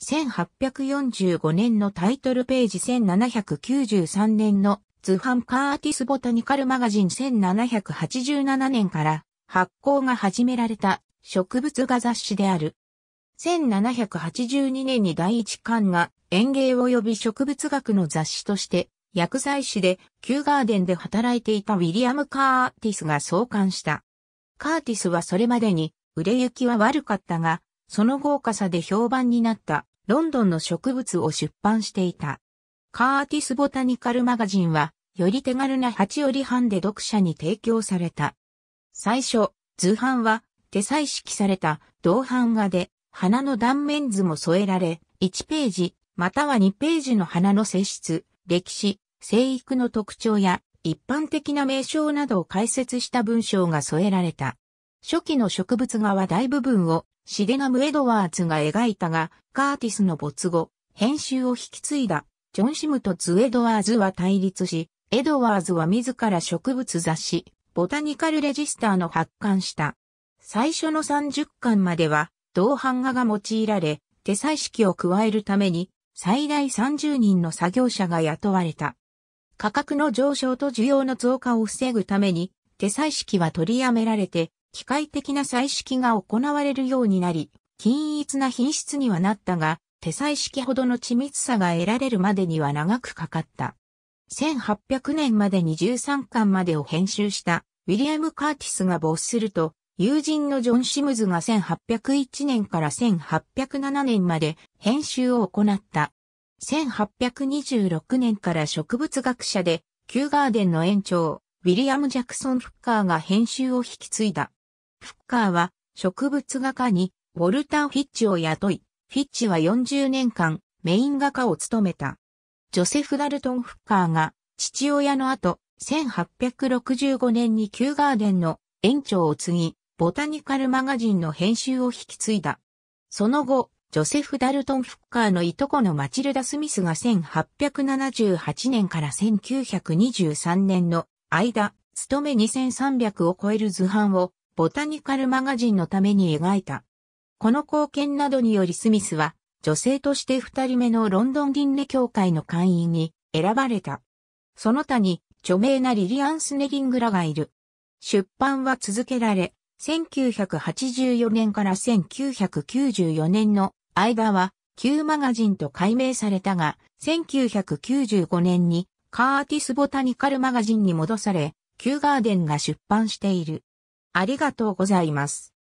1845年のタイトルページ1793年の図版カーティスボタニカルマガジン1787年から発行が始められた植物画雑誌である。1782年に第一巻が園芸及び植物学の雑誌として薬剤師でキューガーデンで働いていたウィリアム・カーティスが創刊した。カーティスはそれまでに売れ行きは悪かったが、その豪華さで評判になったロンドンの植物を出版していた。カーティスボタニカルマガジンは、より手軽な8折版で読者に提供された。最初、図版は手彩色された銅版画で、花の断面図も添えられ、1ページ、または2ページの花の性質、歴史、生育の特徴や一般的な名称などを解説した文章が添えられた。初期の植物画は大部分をシデナム・エドワーズが描いたが、カーティスの没後、編集を引き継いだ、ジョン・シムとズ・エドワーズは対立し、エドワーズは自ら植物雑誌、ボタニカル・レジスターの発刊した。最初の30巻までは、銅版画が用いられ、手彩式を加えるために、最大30人の作業者が雇われた。価格の上昇と需要の増加を防ぐために、手彩式は取りやめられて、機械的な彩色が行われるようになり、均一な品質にはなったが、手彩式ほどの緻密さが得られるまでには長くかかった。1800年までに13巻までを編集したウィリアム・カーティスが没すると、友人のジョン・シムズが1801年から1807年まで編集を行った。1826年から植物学者で、キューガーデンの園長、ウィリアム・ジャクソン・フッカーが編集を引き継いだ。フッカーは植物画家にウォルター・フィッチを雇い、フィッチは40年間メイン画家を務めた。ジョセフ・ダルトン・フッカーが父親の後、1865年にキューガーデンの園長を継ぎ、ボタニカルマガジンの編集を引き継いだ。その後、ジョセフ・ダルトン・フッカーのいとこのマチルダ・スミスが1878年から1923年の間、勤め2300を超える図版をボタニカルマガジンのために描いた。この貢献などによりスミスは、女性として二人目のロンドン倫理協会の会員に選ばれた。その他に著名なリリアン・スネリングらがいる。出版は続けられ、1984年から1994年の間は、旧マガジンと改名されたが、1995年にカーティスボタニカルマガジンに戻され、旧ガーデンが出版している。ありがとうございます。